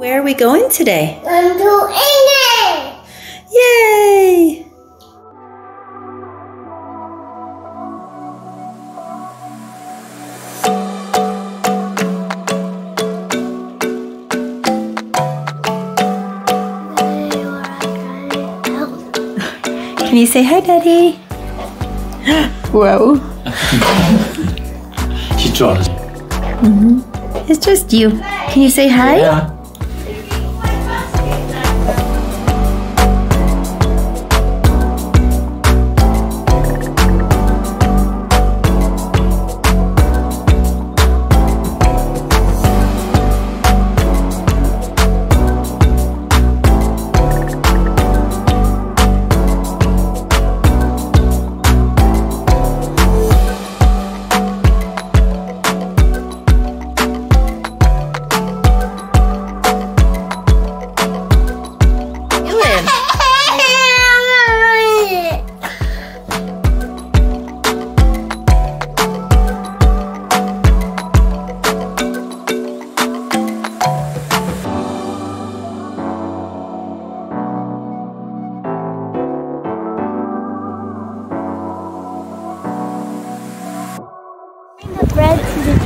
Where are we going today? I'm to England. Yay! Can you say hi, Daddy? Whoa. She draws. Mm-hmm. It's just you. Can you say hi? Yeah.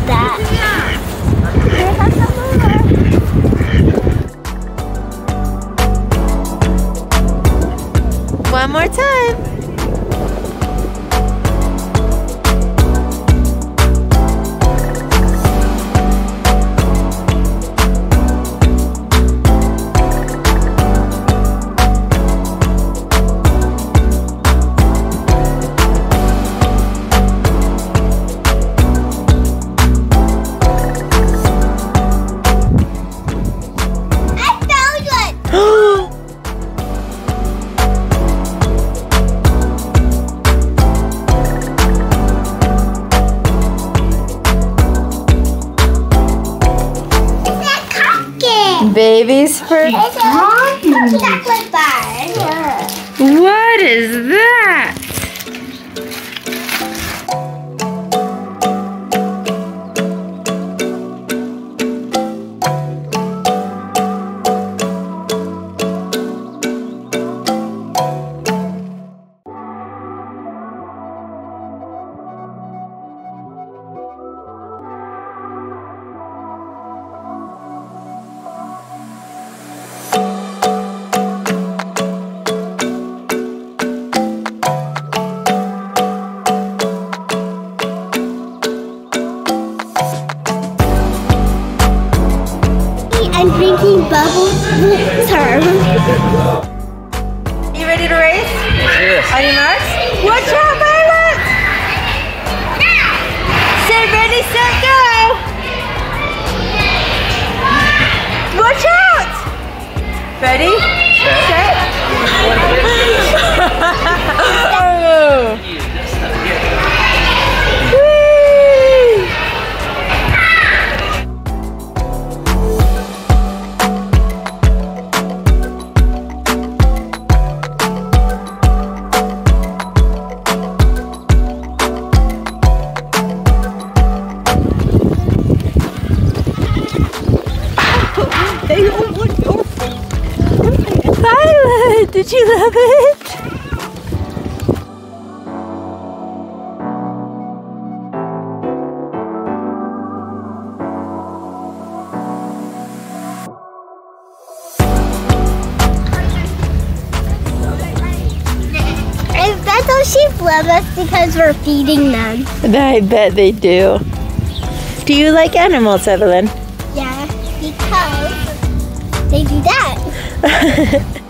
That. One more time. Cookie. Babies for. It's a chocolate bar. What is that? You ready to race? Yes. On your marks? Watch out, Violet! Say ready, set, go! Watch out! Ready, Violet, did you love it? I bet those sheep love us because we're feeding them. I bet they do. Do you like animals, Evelyn? Yeah, because they do that.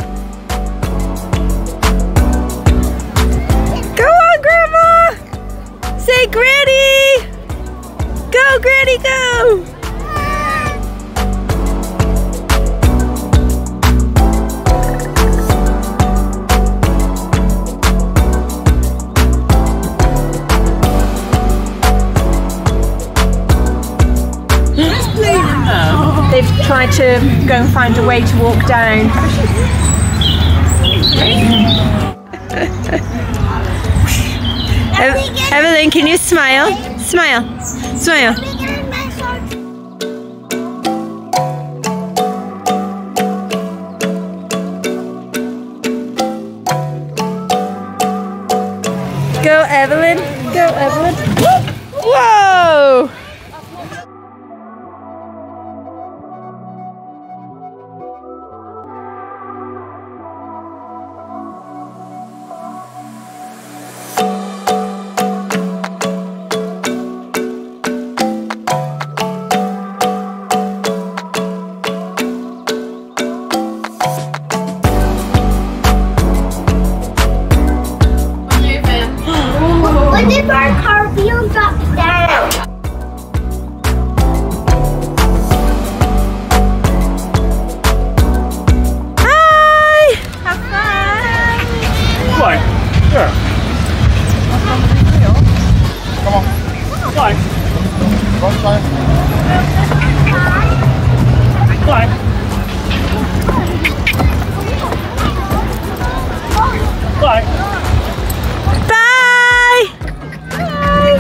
Go on, Grandma! Say Granny! Go, try to go and find a way to walk down. Evelyn, can you smile? Smile, smile. Go Evelyn, go Evelyn. Whoa! Climb. Bye! Bye!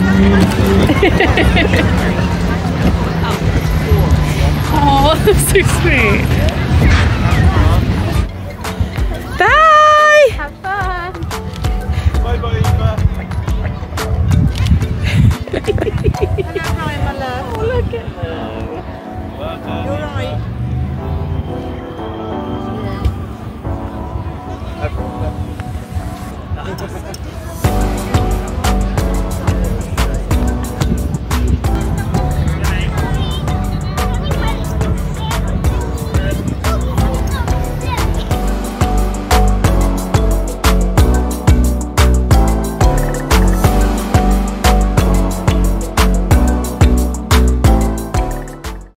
oh, that's so sweet.